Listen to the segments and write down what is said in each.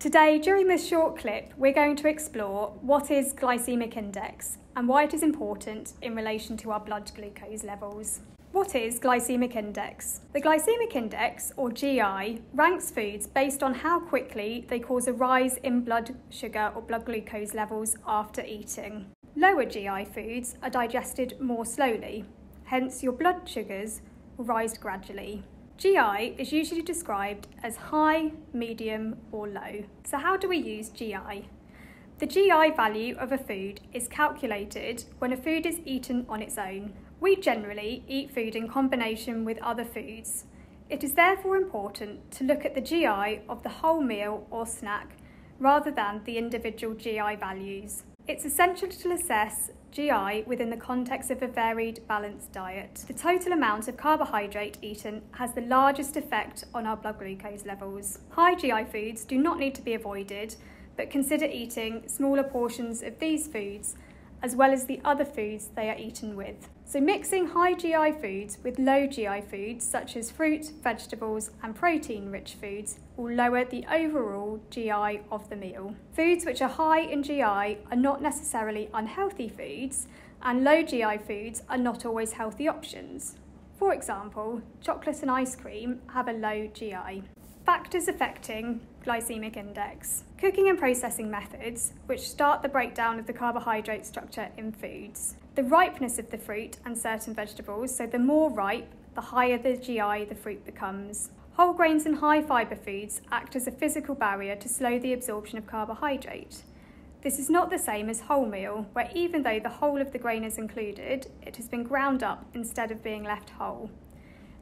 Today, during this short clip, we're going to explore what is glycemic index and why it is important in relation to our blood glucose levels. What is glycemic index? The glycemic index, or GI, ranks foods based on how quickly they cause a rise in blood sugar or blood glucose levels after eating. Lower GI foods are digested more slowly, hence your blood sugars will rise gradually. GI is usually described as high, medium or low. So how do we use GI? The GI value of a food is calculated when a food is eaten on its own. We generally eat food in combination with other foods. It is therefore important to look at the GI of the whole meal or snack rather than the individual GI values. It's essential to assess GI within the context of a varied, balanced diet. The total amount of carbohydrate eaten has the largest effect on our blood glucose levels. High GI foods do not need to be avoided, but consider eating smaller portions of these foods as well as the other foods they are eaten with. So mixing high GI foods with low GI foods such as fruit, vegetables and protein-rich foods will lower the overall GI of the meal. Foods which are high in GI are not necessarily unhealthy foods and low GI foods are not always healthy options. For example, chocolate and ice cream have a low GI. Factors affecting glycemic index. Cooking and processing methods, which start the breakdown of the carbohydrate structure in foods. The ripeness of the fruit and certain vegetables, so the more ripe, the higher the GI the fruit becomes. Whole grains and high fibre foods act as a physical barrier to slow the absorption of carbohydrate. This is not the same as wholemeal, where even though the whole of the grain is included, it has been ground up instead of being left whole.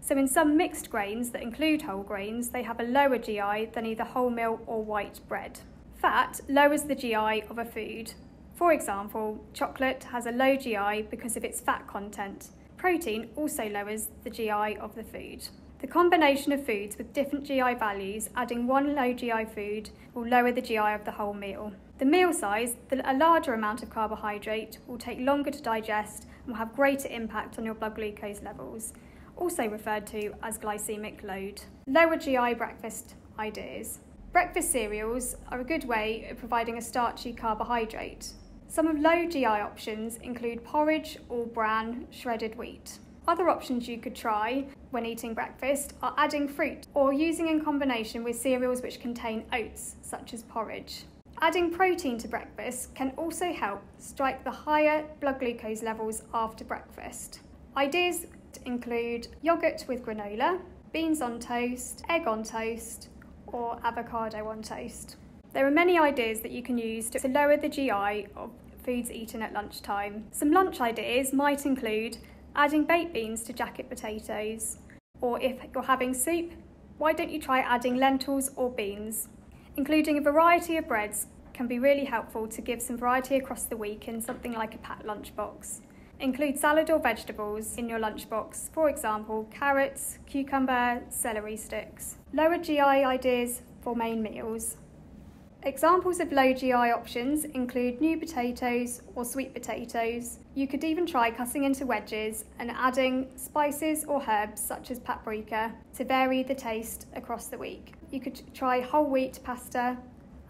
So in some mixed grains that include whole grains, they have a lower GI than either wholemeal or white bread. Fat lowers the GI of a food. For example, chocolate has a low GI because of its fat content. Protein also lowers the GI of the food. The combination of foods with different GI values, adding one low GI food, will lower the GI of the whole meal. The meal size, a larger amount of carbohydrate, will take longer to digest and will have greater impact on your blood glucose levels also referred to as glycemic load. Lower GI breakfast ideas. Breakfast cereals are a good way of providing a starchy carbohydrate. Some of low GI options include porridge or bran shredded wheat. Other options you could try when eating breakfast are adding fruit or using in combination with cereals which contain oats, such as porridge. Adding protein to breakfast can also help strike the higher blood glucose levels after breakfast. Ideas include yogurt with granola, beans on toast, egg on toast, or avocado on toast. There are many ideas that you can use to lower the GI of foods eaten at lunchtime. Some lunch ideas might include adding baked beans to jacket potatoes, or if you're having soup, why don't you try adding lentils or beans? Including a variety of breads can be really helpful to give some variety across the week in something like a packed lunchbox. Include salad or vegetables in your lunchbox, for example, carrots, cucumber, celery sticks. Lower GI ideas for main meals. Examples of low GI options include new potatoes or sweet potatoes. You could even try cutting into wedges and adding spices or herbs such as paprika to vary the taste across the week. You could try whole wheat pasta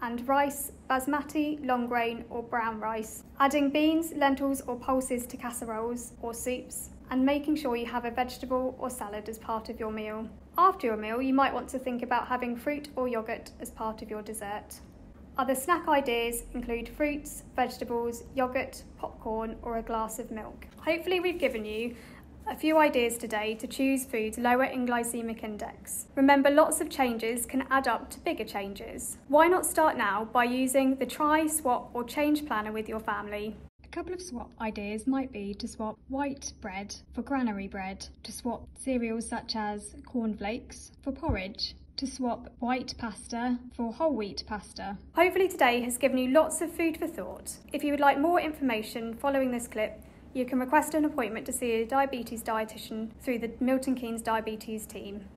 and rice, basmati, long grain or brown rice. Adding beans, lentils or pulses to casseroles or soups and making sure you have a vegetable or salad as part of your meal. After your meal, you might want to think about having fruit or yogurt as part of your dessert. Other snack ideas include fruits, vegetables, yogurt, popcorn or a glass of milk. Hopefully we've given you a few ideas today to choose foods lower in glycemic index. Remember, lots of changes can add up to bigger changes. Why not start now by using the try, swap, or change planner with your family? A couple of swap ideas might be to swap white bread for granary bread, to swap cereals such as cornflakes for porridge, to swap white pasta for whole wheat pasta. Hopefully today has given you lots of food for thought. If you would like more information following this clip, you can request an appointment to see a diabetes dietitian through the Milton Keynes Diabetes team.